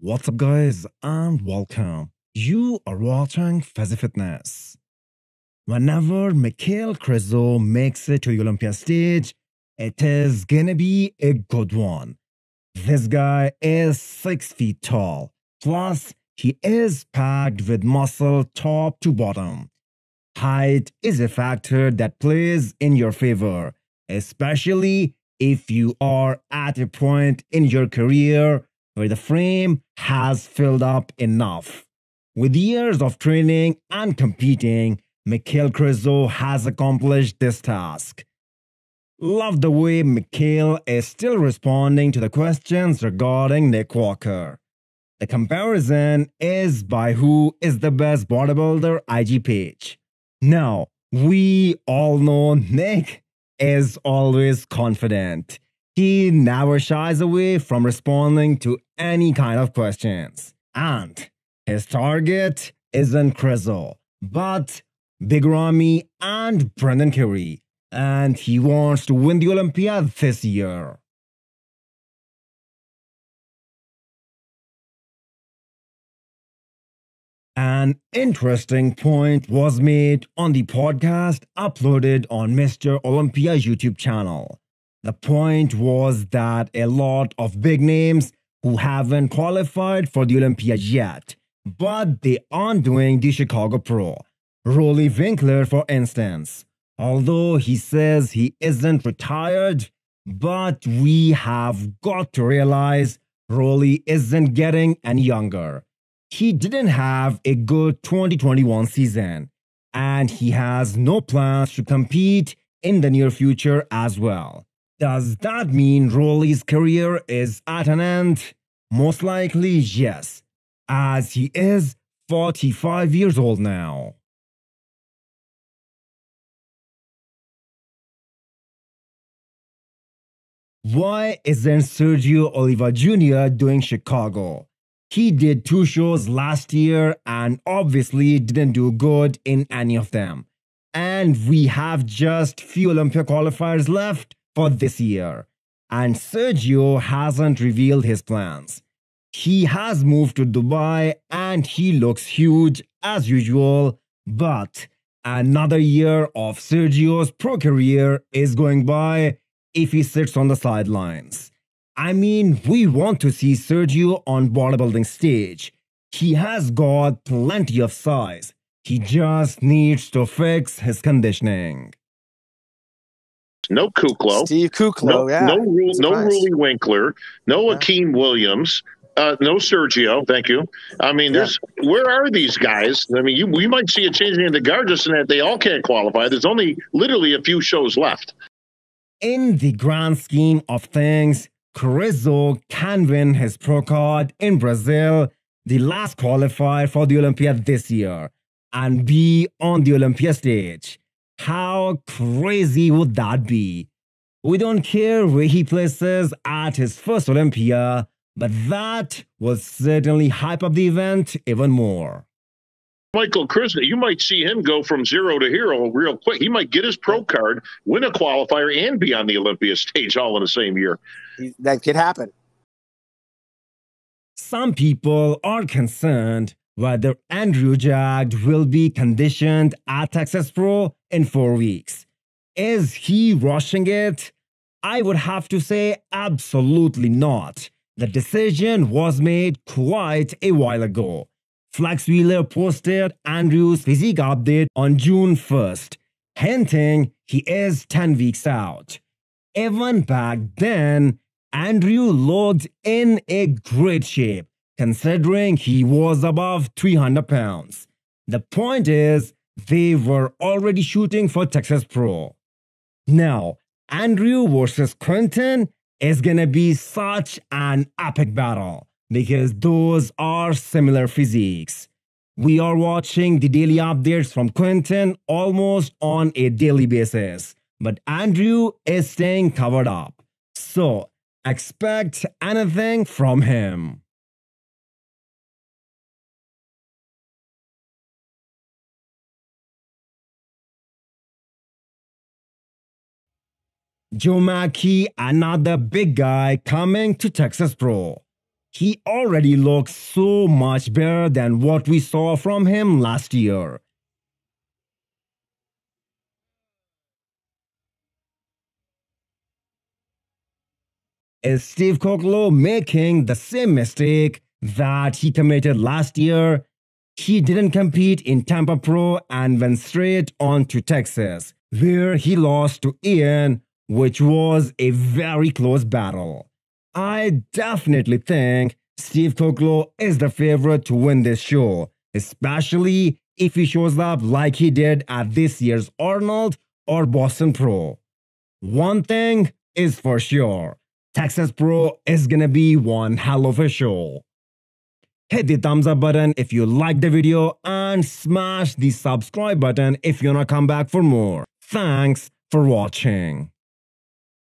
What's up, guys, and welcome. You are watching Fazi Fitness. Whenever Michal Krizo makes it to the Olympia stage, it is gonna be a good one. This guy is six feet tall, plus, he is packed with muscle top to bottom. Height is a factor that plays in your favor, especially if you are at a point in your career where the frame has filled up enough. With years of training and competing, Michal Krizo has accomplished this task. Love the way Michal is still responding to the questions regarding Nick Walker. The comparison is by who is the best bodybuilder IG page. Now, we all know Nick is always confident. He never shies away from responding to any kind of questions. And his target isn't Krizo, but Big Ramy and Brandon Curry. And he wants to win the Olympiad this year. An interesting point was made on the podcast uploaded on Mr. Olympia YouTube channel. The point was that a lot of big names who haven't qualified for the Olympiad yet, but they aren't doing the Chicago Pro. Roelly Winklaar, for instance, although he says he isn't retired, but we have got to realize Roelly isn't getting any younger he didn't have a good 2021 season, and he has no plans to compete in the near future as well. Does that mean Roelly's career is at an end? Most likely, yes, as he is 45 years old now. Why isn't Sergio Oliva Jr. doing Chicago? He did two shows last year and obviously didn't do good in any of them. And we have just few Olympia qualifiers left for this year. And Sergio hasn't revealed his plans. He has moved to Dubai and he looks huge as usual, but another year of Sergio's pro career is going by if he sits on the sidelines. I mean, we want to see Sergio on bodybuilding stage. He has got plenty of size. He just needs to fix his conditioning. No Kuclo. Steve Kuclo, no, yeah. No, Ru- no Roelly Winklaar. No yeah. Akeem Williams. Uh, no Sergio. Thank you. I mean, there's yeah. where are these guys? I mean, you we might see a changing in the guard just in that they all can't qualify. There's only literally a few shows left. In the grand scheme of things, Krizo can win his pro card in Brazil, the last qualifier for the Olympiad this year, and be on the Olympia stage. How crazy would that be? We don't care where he places at his first Olympia, but that will certainly hype up the event even more. Michal Krizo, you might see him go from zero to hero real quick. He might get his pro card, win a qualifier, and be on the Olympia stage all in the same year. That could happen. Some people are concerned whether Andrew Jacked will be conditioned at Texas Pro in four weeks. Is he rushing it? I would have to say absolutely not. The decision was made quite a while ago. Flex Wheeler posted Andrew's physique update on June 1st, hinting he is 10 weeks out. Even back then, Andrew looked in a great shape, considering he was above 300 pounds. The point is, they were already shooting for Texas Pro. Now, Andrew versus Quinton is gonna be such an epic battle because those are similar physiques. We are watching the daily updates from Quinton almost on a daily basis, but Andrew is staying covered up. So expect anything from him. Joe Mackey, another big guy coming to Texas Pro. he already looks so much better than what we saw from him last year. Is Steve Kuclo making the same mistake that he committed last year? He didn't compete in Tampa Pro and went straight on to Texas, where he lost to Ian, which was a very close battle. I definitely think Steve Kuclo is the favorite to win this show, especially if he shows up like he did at this year's Arnold or Boston Pro. One thing is for sure Texas Pro is gonna be one hell of a show. Hit the thumbs up button if you liked the video and smash the subscribe button if you wanna come back for more. Thanks for watching.